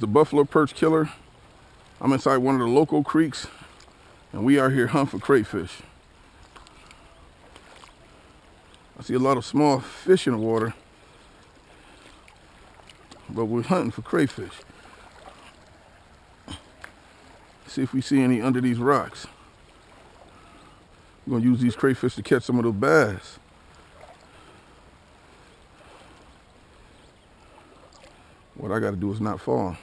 The Buffalo Perch Killer. I'm inside one of the local creeks, and we are here hunting for crayfish. I see a lot of small fish in the water, but we're hunting for crayfish. See if we see any under these rocks. We're gonna use these crayfish to catch some of those bass. What I gotta do is not fall.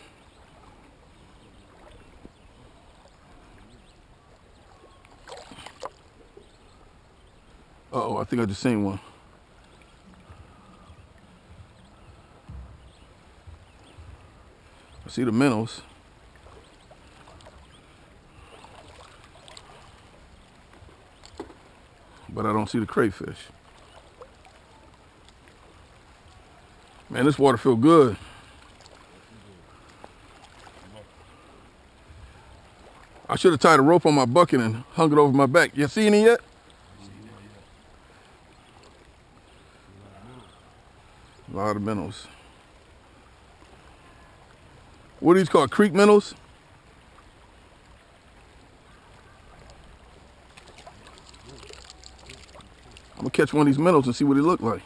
Uh oh, I think I just seen one. I see the minnows. But I don't see the crayfish. Man, this water feel good. I should have tied a rope on my bucket and hung it over my back. You see any yet? A lot of minnows. What are these called? Creek minnows? I'm gonna catch one of these minnows and see what they look like.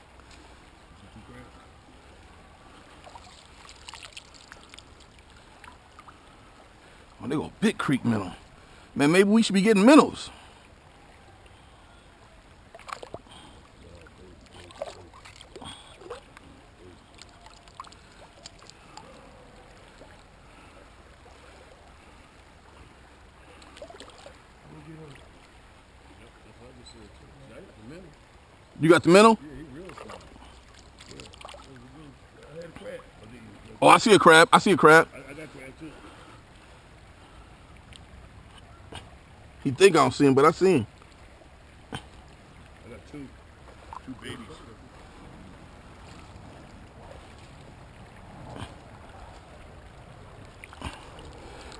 Oh, they go big creek minnow. Man, maybe we should be getting minnows. You got the minnow? Oh, I see a crab. I see a crab too. He think I don't see him, but I see him. I got two, two babies.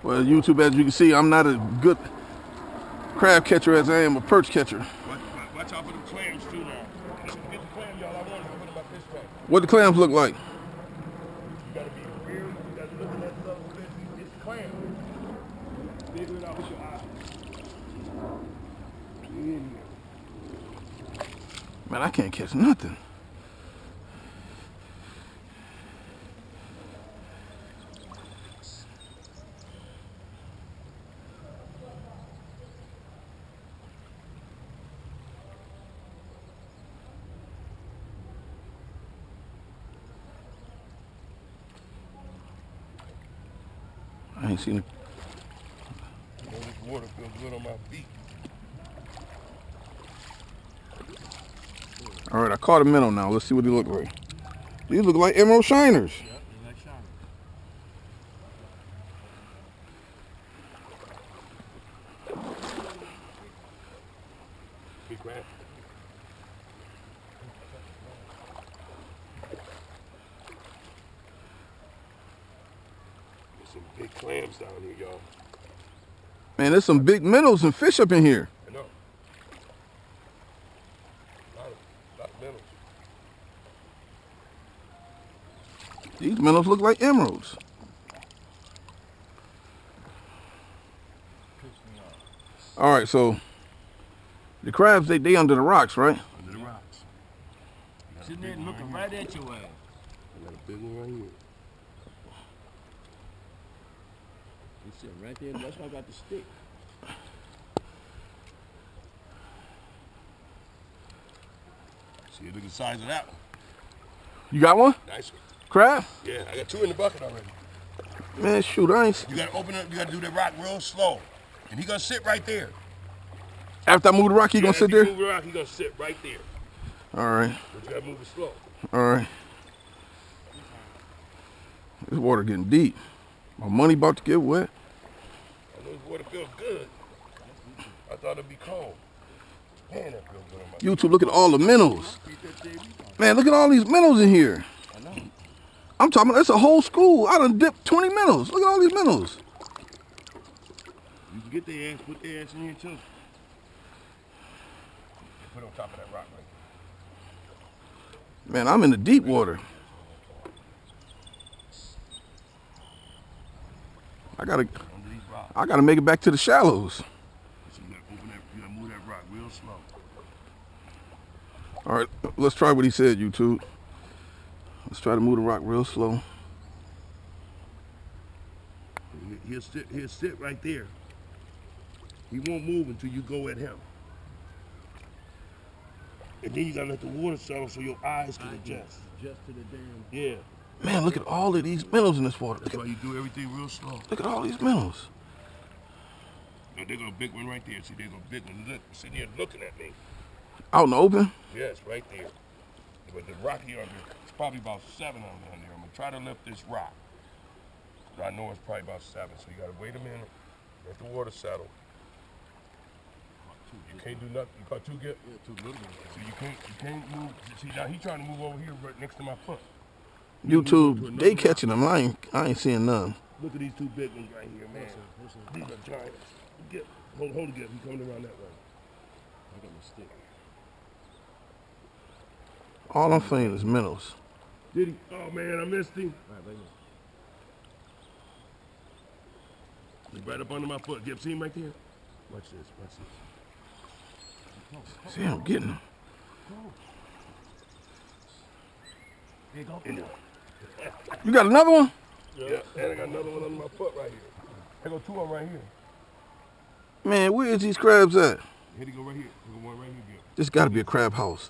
Well, YouTube, as you can see, I'm not a good crab catcher as I am a perch catcher. Watch, watch, out for the clams too now. Get the clam, y'all. I want to put in my fish tank. What the clams look like? You gotta be real. You gotta look at that stuff. It's, it's clam. Figure it out with your eyes. In here. Man, I can't catch nothing. I ain't seen it. Water feels good on my feet. All right, I caught a minnow now. Let's see what he look like. These look like emerald shiners. Crab. There's some big clams down here, y'all. Man, there's some big minnows and fish up in here. I know. lot of, lot of minnows. These minnows look like emeralds. All right, so the crabs, they, they under the rocks, right? Under the rocks. Sitting there looking right at your ass. I got a big one right here. He's sitting right there. That's why I got the stick. See, look at the size of that one. You got one? Nice one. Crab? Yeah, I got two in the bucket already. Man, shoot, I ain't. You gotta open it, you gotta do the rock real slow. And he gonna sit right there. After I move the rock, you Yeah, gonna sit there? Move the rock, he gonna sit right there. All right, But you gotta move it slow. all right. This water getting deep. My money about to get wet. I know this water feels good. I thought it'd be cold. YouTube, look at all the minnows. Man, look at all these minnows in here. I know. I'm talking about, that's a whole school. I done dipped 20 minnows. Look at all these minnows. You can get their ass, put their ass in here too. Put it on top of that rock right Man, I'm in the deep water. I gotta, Under these rocks. I gotta make it back to the shallows. So you gotta open that, you gotta move that rock real slow. All right, let's try what he said, YouTube. Let's try to move the rock real slow. He'll sit, he'll sit right there. He won't move until you go at him. And then you gotta let the water settle so your eyes can adjust. Just to the damn. Yeah. Man, look at all of these minnows in this water. Look That's at, you do everything real slow. look at all these minnows. Now, they got a big one right there. See, there's a big one. Look, sitting here looking at me. Out in the open. Yes, right there. But the rock under, it's probably about seven of them under there. I'm gonna try to lift this rock. But I know it's probably about seven, so you gotta wait a minute, let the water settle. You can't do nothing. You caught two get. Yeah, two little ones. So you can't, you can't move. See now he trying to move over here right next to my foot. YouTube, they catching them. I ain't, I ain't seeing none. Look at these two big ones right here, man. These are giants. Get, hold, hold it, He's coming around that way. I got my stick. All I'm seeing is minnows. Did he? Oh man, I missed him. All right, wait a. He's right up under my foot. Get see him right there. Watch this. Watch this. See, I'm getting them. Here you go. In there. You got another one? Yeah, and I got another one under my foot right here. I got two of them right here. Man, where is these crabs at? Here they go right here. Here go one right here. Gil. This got to be a crab house.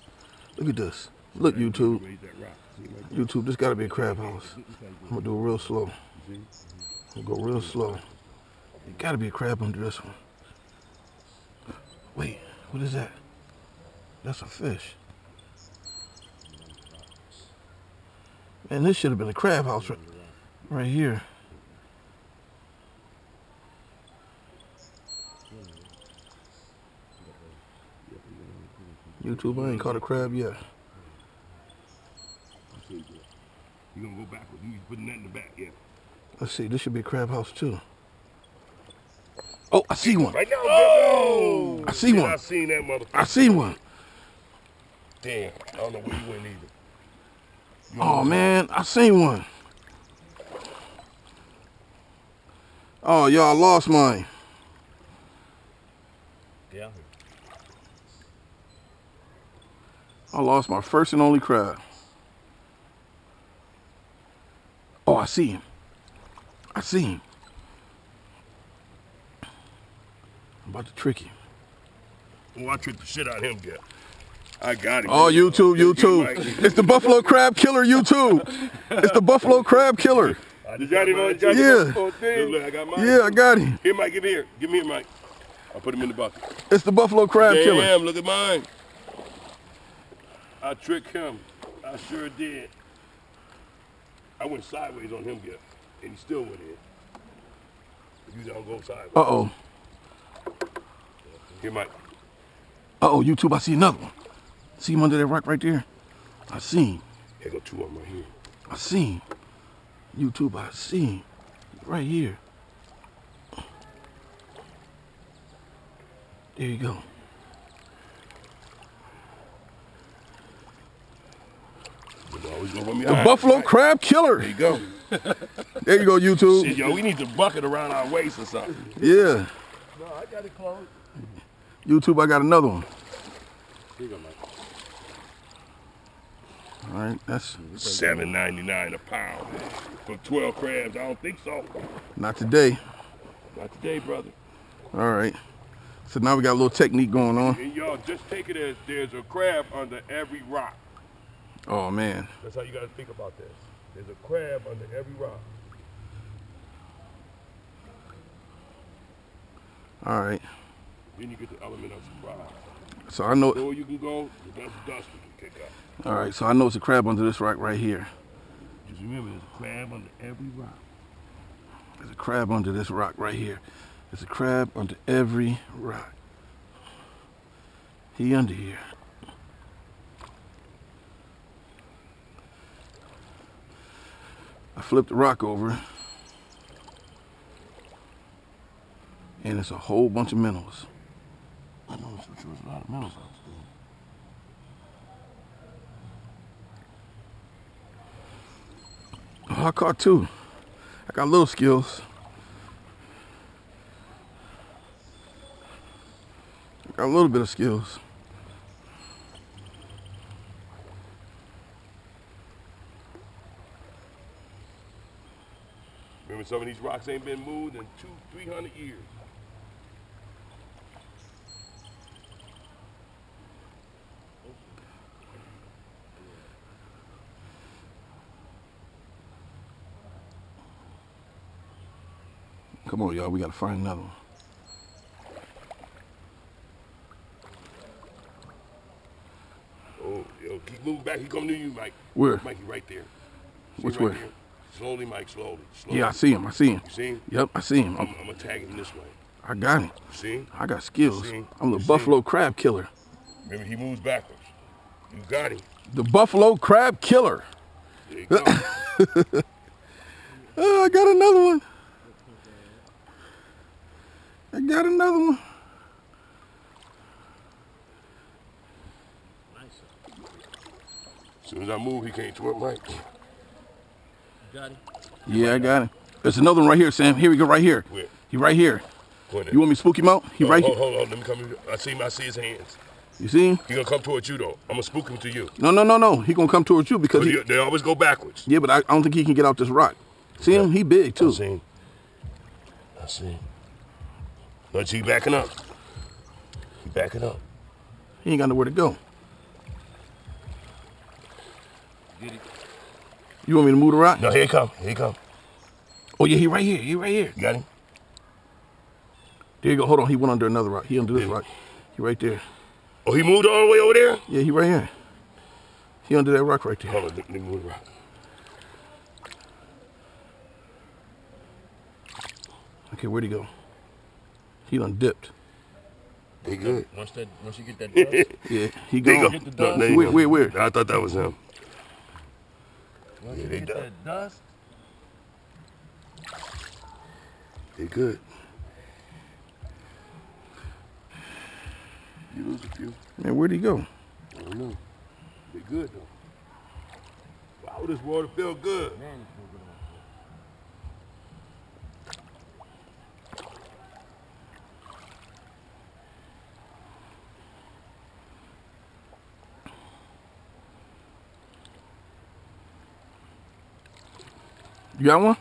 Look at this. Look, YouTube. YouTube, this got to be a crab house. I'm gonna do it real slow. I'm gonna go real slow. There got to be a crab under this one. Wait, what is that? That's a fish. Man, this should have been a crab house right, right here. YouTube, I ain't caught a crab yet. See, Gil. You gonna go backwards. You putting that in the back, yeah. Let's see, this should be a crab house too. Oh, I see one. Right now, oh! I see one. I seen that motherfucker. I see one. Damn. I don't know where you went either. You Oh man, I seen one. Oh, y'all lost mine. Yeah. I lost my first and only crab. Oh, I see him. I see him. I'm about to trick him. Oh, I tricked the shit out of him, Gil. I got him. Oh, YouTube. YouTube. It's the Buffalo Crab Killer, YouTube. It's the Buffalo Crab Killer. You got him on, got Yeah. Oh, on thing. Look, look, I got mine. Yeah, I got him. Here, Mike, give me here. Give me here, Mike. I'll put him in the bucket. It's the Buffalo Crab Killer. Damn, look at mine. I tricked him. I sure did. I went sideways on him, yet, and he still went in. You don't go sideways. Uh oh. Here, Mike. Uh oh, YouTube, I see another one. See him under that rock right there? I see him. Here go two of them right here. I see him. YouTube, I see him. Right here. There you go. You always go from me. The Buffalo Crab Killer. There you go. There you go, Shit, YouTube. yo, we need the bucket around our waist or something. Yeah. No, I got it closed. YouTube, I got another one. Here you go, Mike. All right, that's Seven ninety nine a pound for twelve crabs. I don't think so. not today. Not today, brother. All right. So now we got a little technique going on. And y'all just take it as there's a crab under every rock. Oh man. That's how you got to think about this. There's a crab under every rock. All right. Then you get the element of surprise. So I know. The you can go, the dust you can kick up. All right. So I know it's a crab under this rock right here. Just remember, there's a crab under every rock. There's a crab under this rock right here. There's a crab under every rock. He under here. flip the rock over. And it's a whole bunch of minnows. I noticed there was a lot of minnows out there. I caught two. I got little skills. I got a little bit of skills. Some of these rocks ain't been moved in two, three hundred years. Come on, y'all. We gotta find another one. Oh, yo, keep moving back. He coming to you, Mike. Where? Mikey, right there. Which right way? There? Slowly, Mike. Slowly. slowly. Yeah, I see him. I see him. You see him? Yep, I see him. I'm, I'm, I'm gonna tag him this way. I got him. You see him? I got skills. I'm the See? buffalo crab killer. Remember, he moves backwards. You got him. The buffalo crab killer. You. Oh, I got another one. I got another one. as soon as I move, he can't twerk Mike. Got it. Yeah, I got him. There's another one right here, Sam. Here we go, right here. Where? He right here. You want me to spook him out? He hold, right hold, here. hold on. Let me come. Here. I see him. I see his hands. You see him? He gonna come towards you though. I'm gonna spook him to you. No, no, no, no. He gonna come towards you because he. you- they always go backwards. Yeah, but I, I don't think he can get out this rock. See him? He big too. I too. see him. I see him. But he backing up. He backing up. He ain't got nowhere to go. Get it. You want me to move the rock? No, here he come. Here he come. Oh yeah, he right here. He right here. You got him? There you go. Hold on. He went under another rock. He under this Yeah. rock. He right there. Oh, he moved all the way over there? Yeah, he right here. He under that rock right there. Hold on, let me move the rock. Okay, where'd he go? He done dipped. He good. Once that, once you get that dust, Yeah, he gone. go. Get the No, dust. there you Where, go. where, where? I thought that was him. Once Yeah, you they get done. that dust, He good. You lose a few. Man, where'd he go? I don't know. They good though. Wow, this water feel good. man, it's so good. You got one?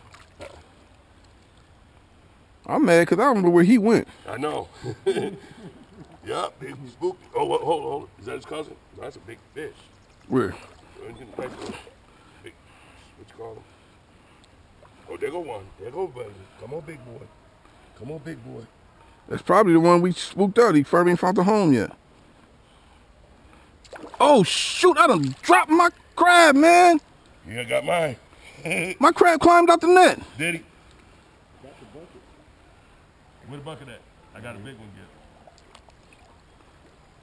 I'm mad because I don't know where he went. I know. yup, they spooked. Oh, hold, hold, hold. Is that his cousin? No, that's a big fish. Where? Big, what you call him? Oh, there go one. There go buddy. Come on, big boy. Come on, big boy. That's probably the one we spooked out. He probably ain't found the home yet. Oh shoot! I done dropped my crab, man. You ain't got mine. My crab climbed out the net. Did he? Where the bucket at? I got a big one,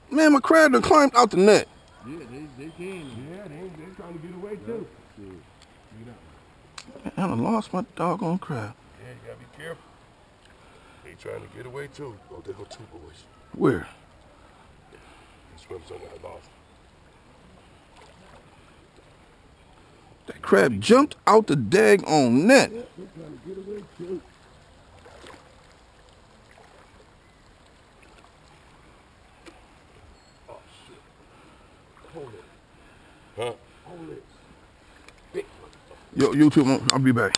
get. Man, my crab done climbed out the net. Yeah, they, they can. Yeah, they, they trying to get away too. Man, I lost my doggone crab. Yeah, you gotta be careful. They trying to get away too. Oh, there go two boys. Where? They swim somewhere. I lost. Crab jumped out the net. It. Big motherfucker. Yo, YouTube, I'll be back.